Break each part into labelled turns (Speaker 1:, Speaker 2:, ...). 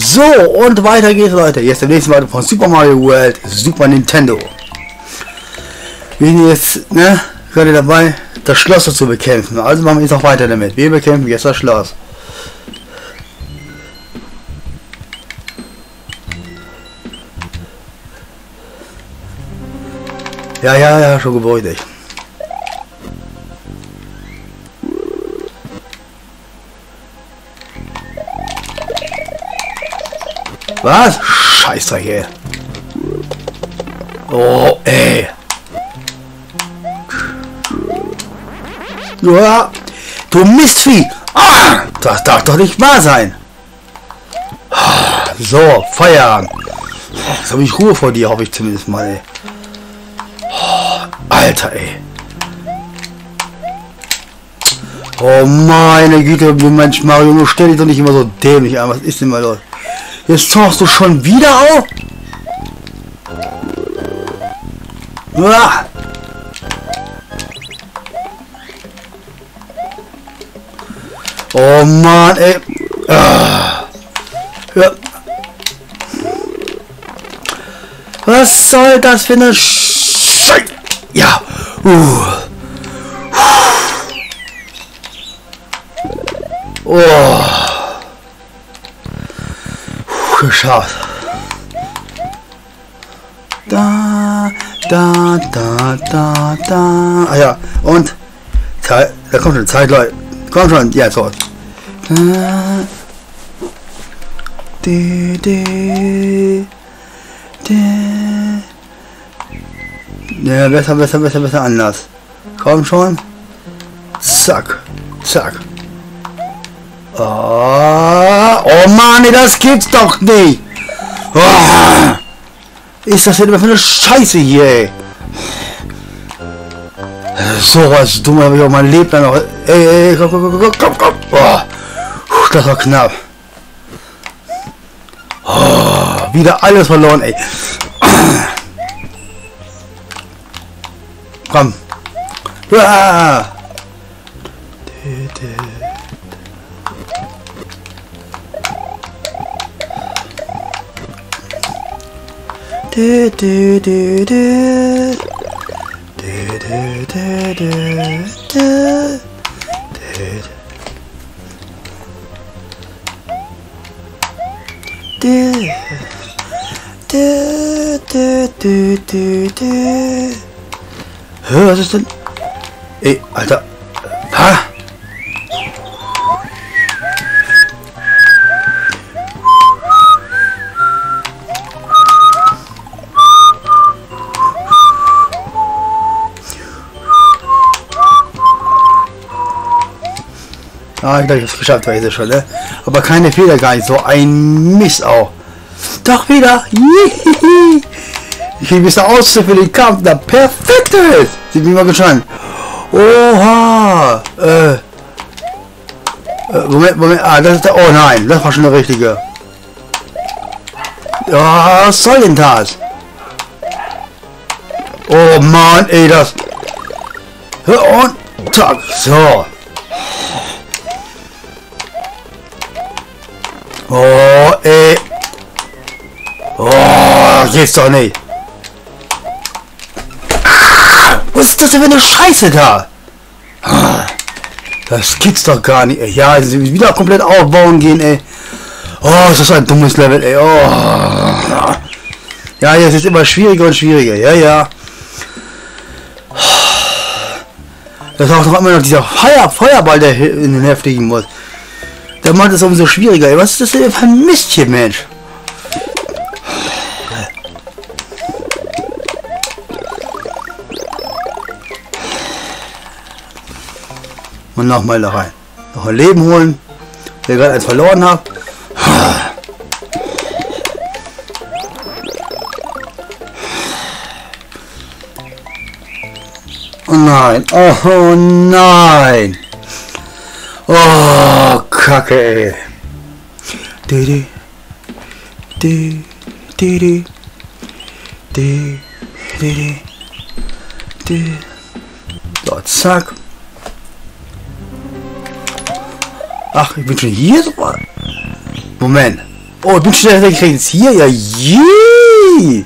Speaker 1: So, und weiter geht's, Leute. Jetzt der nächste Mal von Super Mario World, Super Nintendo. Wir sind jetzt, ne, gerade dabei, das Schloss zu bekämpfen. Also machen wir jetzt auch weiter damit. Wir bekämpfen jetzt das Schloss. Ja, ja, ja, schon gebräuchlich. Was? Scheißdreck, ey. Oh, ey. Ja, du Mistvieh. Ah, das darf doch nicht wahr sein. So, Feierabend. Jetzt habe ich Ruhe vor dir, hoffe ich zumindest mal, ey. Alter, ey. Oh meine Güte, Mensch, Mario, stell dich doch nicht immer so dämlich an. Was ist denn mal los? Jetzt tauchst du schon wieder auf? Ah. Oh Mann, ey. Ah. Ja. Was soll das für eine Scheiße? Ja. Uh. Oh. Geschafft. Da, da, da, da, da. Ah ja, und Zeit, da kommt schon Zeit, Leute. Komm schon, jetzt so. Da, di, di. Ja, besser, besser, besser, besser anders. Komm schon. Zack, zack. Oh, oh Mann, das gibt's doch nicht. Oh, ist das denn für eine Scheiße hier, ey? So was dumm habe ich auch mein Leben noch. Ey, ey, komm, komm, komm, komm, komm. Oh, das war knapp. Oh, wieder alles verloren, ey. Komm. Ah. Du, du, du, du. Du, du, du, du, du. Du, du. Du, du, du, du, du. Hä, was ist denn? Ah, hab's geschafft, weiß ich schon, ne? Aber keine Fehler gar nicht. So ein Mist auch. Doch wieder. Jihihi. Ich ein bisschen aus für den Kampf. Na, perfekt ist. Sieht mich mal gespannt. Oha. Äh. äh. Moment, Moment. Ah, das ist der. Oh nein, das war schon der richtige. Ja, was soll denn das? Oh Mann, ey, das. Und. Zack. So. Oh, ey. Oh, geht's doch nicht. Ah, was ist das denn für eine Scheiße da? Das gibt's doch gar nicht. Ey. Ja, sie wieder komplett aufbauen gehen, ey. Oh, ist das ein dummes Level, ey. Oh. Ja, jetzt ist immer schwieriger und schwieriger. Ja, ja. Das ist auch noch immer noch dieser Feuer, Feuerball, der in den heftigen muss. Der macht es umso schwieriger. Was ist das denn für ein Mistchen, Mensch? Und nochmal da rein. Noch ein Leben holen. Der gerade eins verloren hat. Oh nein. Oh nein. Oh, Kacke, ey. Di, di, di, di, di, di, di, di. So, zack. Ach, ich bin schon hier so. Moment. Oh, ich bin schnell gekriegt. Jetzt hier, ja, je.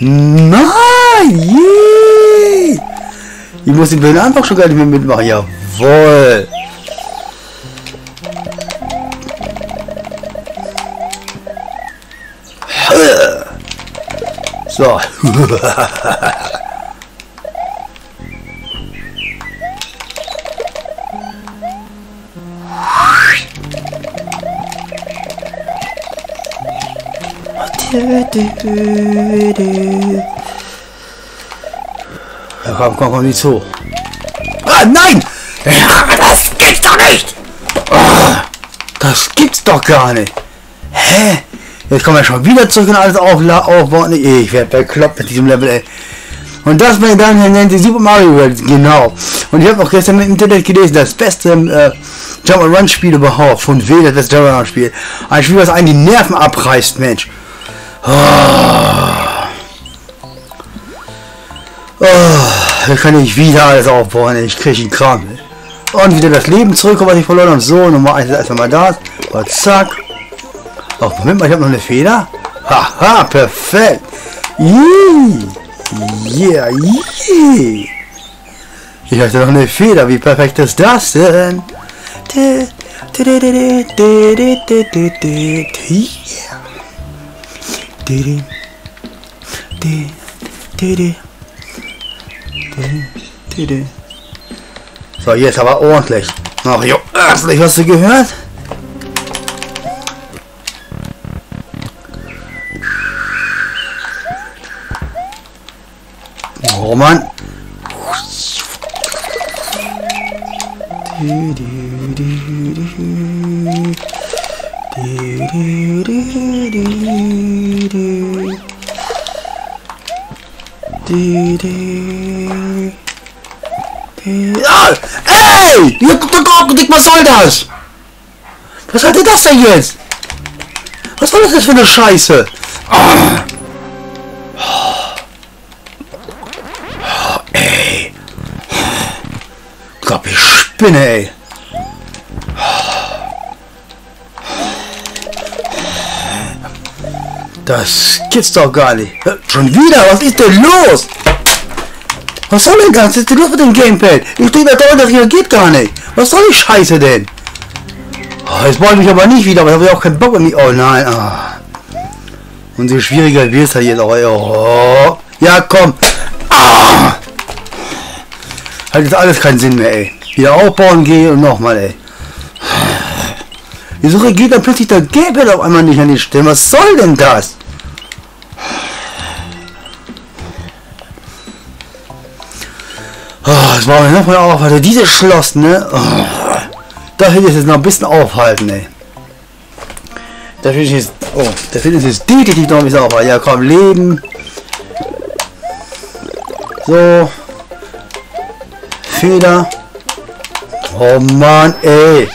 Speaker 1: Nein, je. Ich muss den Bild einfach schon gar nicht mehr mitmachen. Jawohl. So. Ja, komm, komm, komm, nicht zu. Ah, nein! Ja, das gibt's doch nicht! Ah, das gibt's doch gar nicht! Hä? Jetzt kommen wir schon wieder zurück und alles aufbauen. Ich werde bekloppt mit diesem Level, ey. Und das, meine Damen und Herren, nennt sich Super Mario World, genau. Und ich habe auch gestern im Internet gelesen, das beste äh, Jump-and-Run-Spiel überhaupt, von W, das beste Jump-and-Run-Spiel. Ein Spiel, was einen die Nerven abreißt, Mensch. Oh. Oh, da kann ich wieder alles aufbauen, ich kriege ihn krank. Und wieder das Leben zurück, was ich verloren habe. So, Nummer 1 ist erstmal mal das. Und zack. Oh, Moment mal, ich habe noch eine Feder. Haha, perfekt. Yeah, yeah, yeah. Ich hatte noch eine Feder. Wie perfekt ist das denn? So, jetzt aber ordentlich. Ach, jo, hast du gehört? Mann. Ah, ey! Ja, was soll das? Was sollte das denn jetzt? Was soll das für eine Scheiße? Ah. Spinne, ey. Das gibt's doch gar nicht. Schon wieder? Was ist denn los? Was soll denn das? Was ist denn los mit dem Gamepad? Ich stehe da das reagiert gar nicht. Was soll die Scheiße denn? Oh, jetzt wollte ich aber nicht wieder, aber ich habe auch keinen Bock mehr. Oh nein. Oh. Und so schwieriger wird es halt jetzt auch. Oh. Ja, komm. Ah. Hat jetzt alles keinen Sinn mehr, ey. Wieder aufbauen gehe und nochmal, ey. Wieso geht dann plötzlich der Gamepad auf einmal nicht an die Stelle? Was soll denn das? Oh, das war mir nochmal auf, also dieses Schloss, ne? Oh, da hätte ich jetzt noch ein bisschen aufhalten, ey. Da will ich jetzt, oh, da will ich jetzt definitiv noch ein bisschen aufhalten. Ja, komm, Leben. So. Feder. Oh Mann, ey.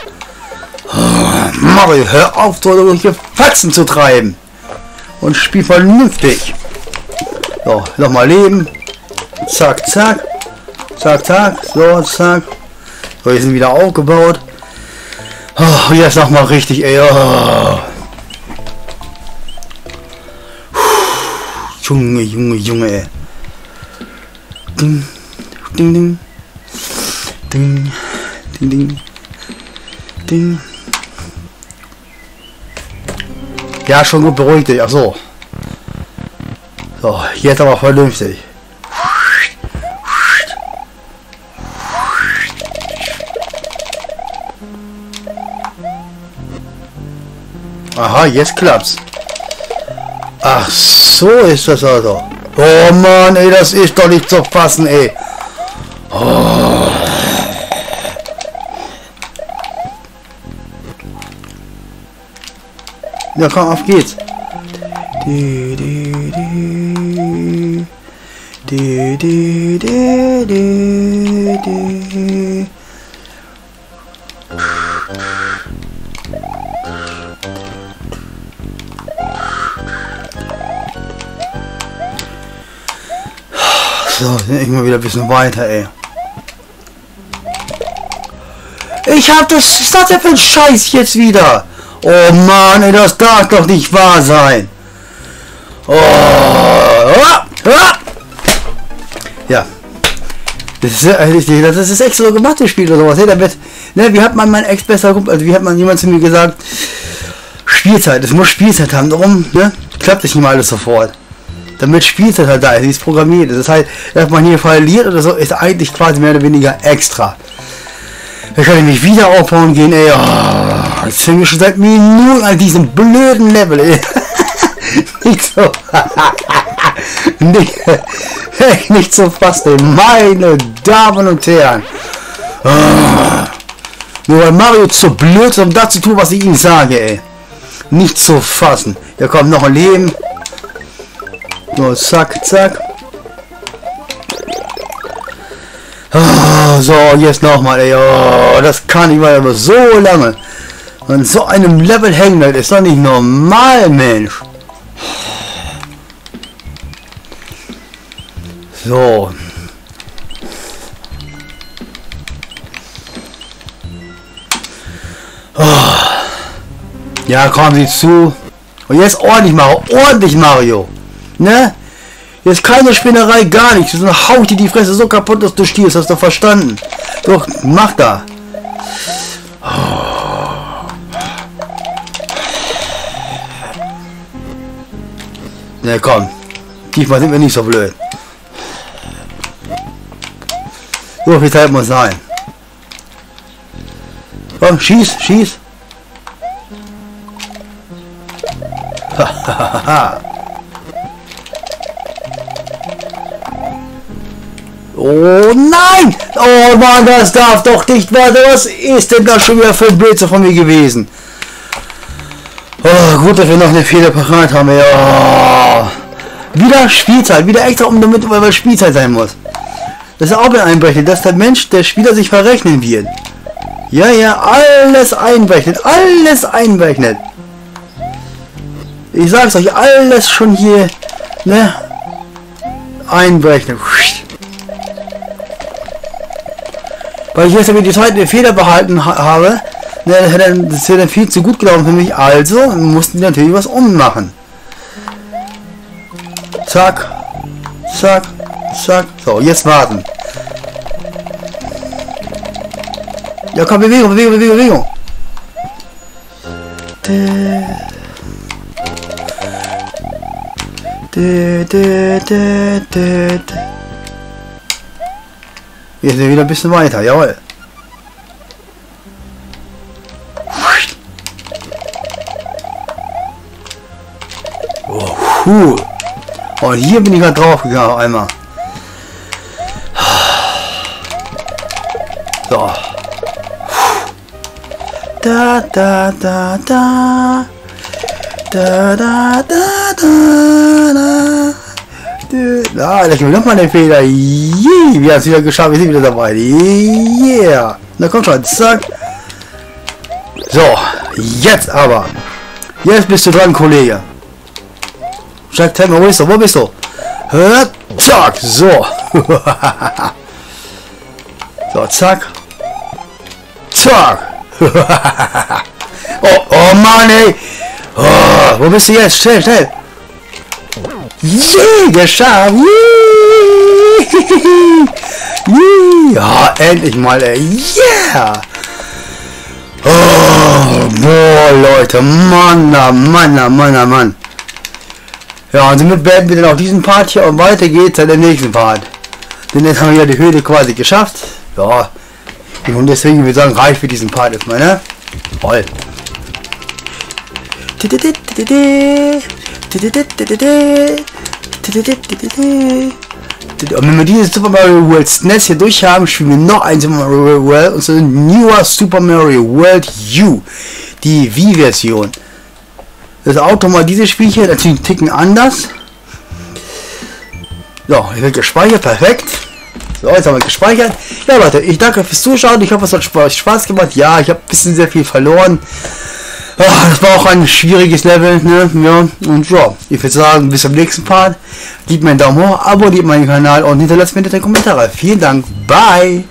Speaker 1: Oh, Mario, hör auf, solche Fatzen zu treiben. Und spiel vernünftig. So, nochmal leben. Zack, zack. Zack, zack. So, zack. So, wir sind wieder aufgebaut. Oh, jetzt nochmal richtig, ey. Oh. Junge, Junge, Junge, ey. Ding, ding, ding. Ding, ding, ding. Ding. Ja, schon gut beruhigt dich. Ach so. So, jetzt aber vernünftig. Aha, jetzt klappt's. Ach, so ist das also. Oh Mann, ey, das ist doch nicht zu fassen, ey. Oh. Ja, komm, auf geht's. So, ich mal wieder ein bisschen weiter, ey. Ich hab das. Was ist das denn für ein Scheiß jetzt wieder? Oh Mann, ey, das darf doch nicht wahr sein. Oh. Ah, ah. Ja. Das ist, äh, das ist extra so gemacht, das Spiel oder sowas. Hey, damit, ne, wie hat man mein Ex besser, also wie hat man jemand zu mir gesagt, Spielzeit, es muss Spielzeit haben, darum, ne, klappt nicht immer alles sofort. Damit Spielzeit halt da ist, die ist programmiert. Das heißt, dass man hier verliert oder so, ist eigentlich quasi mehr oder weniger extra. Da kann ich mich wieder aufbauen gehen, ey. Oh, jetzt sind wir schon seit Minuten an diesem blöden Level, ey. nicht so. nicht, nicht so fast, ey. Meine Damen und Herren. Oh. Nur weil Mario zu blöd ist, um das zu tun, was ich ihm sage, ey. Nicht zu fassen. Hier kommt noch ein Leben. Nur zack, zack. Oh, so, jetzt nochmal, ey. Oh, das kann ich mal aber so lange. An so einem Level hängen, das ist doch nicht normal, Mensch. So. Oh. Ja, kommen Sie zu. Und jetzt ordentlich, Mario. Ordentlich, Mario. Ne? Jetzt keine Spinnerei, gar nichts. So haut dir die Fresse so kaputt, dass du stierst. Hast du verstanden? Doch, mach da. Ne, komm. Diesmal sind wir nicht so blöd. So viel Zeit muss sein. Komm, schieß, schieß. Hahaha. Oh nein! Oh Mann, das darf doch nicht wahr Was ist denn das schon wieder für ein Blödsinn von mir gewesen? Oh, gut, dass wir noch eine Fehler parat haben. Ja. Wieder Spielzeit, wieder extra, um damit weil Spielzeit sein muss. Das ist auch ein Einbrechen, dass der Mensch, der Spieler sich verrechnen wird. Ja, ja, alles einberechnet, alles einberechnet. Ich sag's euch, alles schon hier, ne, einberechnet. Weil ich jetzt aber die zweite Fehler behalten ha habe, ne, das wäre dann viel zu gut gelaufen für mich. Also mussten die natürlich was ummachen. Zack, zack, zack. So, jetzt warten. Ja, komm, Bewegung, Bewegung, Bewegung, Bewegung. Dä, dä, dä, Jetzt sind wieder ein bisschen weiter, jawohl. Oh, cool. Und hier bin ich gerade drauf gegangen einmal. So. Da da da da. Da da da da da. Ah, da kriegen wir nochmal den Fehler. Yeah, wir haben es wieder geschafft. Wir sind wieder dabei. Yeah. Na komm schon, zack. So, jetzt aber. Jetzt bist du dran, Kollege. Jack Temmer, wo bist du? Wo bist du? Hört, zack, so. so, zack. Zack. oh, oh Mann, ey. Oh, wo bist du jetzt? Schnell, schnell. Yeah. Ja, endlich mal, ey. Yeah! Oh, boah, Leute. Mann, Mann, Mann, Mann. Ja, und somit werden wir dann auch diesen Part hier und weiter geht's dann im nächsten Part. Denn jetzt haben wir ja die Höhle quasi geschafft. Ja. Und deswegen würde ich sagen, reicht für diesen Part jetzt mal, ne? Toll. Und wenn wir dieses Super Mario World SNES hier durch haben, spielen wir noch ein Super Mario World, und zwar Newer Super Mario World U, die Wii-Version. Das Auto mal dieses Spiel hier natürlich einen Ticken anders. So, ich wird gespeichert, perfekt. So, jetzt haben wir gespeichert. Ja Leute, ich danke fürs Zuschauen. Ich hoffe, es hat euch Spaß gemacht. Ja, ich habe ein bisschen sehr viel verloren. Ach, das war auch ein schwieriges Level, ne? Ja, und ja, ich würde sagen, bis zum nächsten Part. Gebt mir einen Daumen hoch, abonniert meinen Kanal und hinterlasst mir nette Kommentare. Vielen Dank, bye!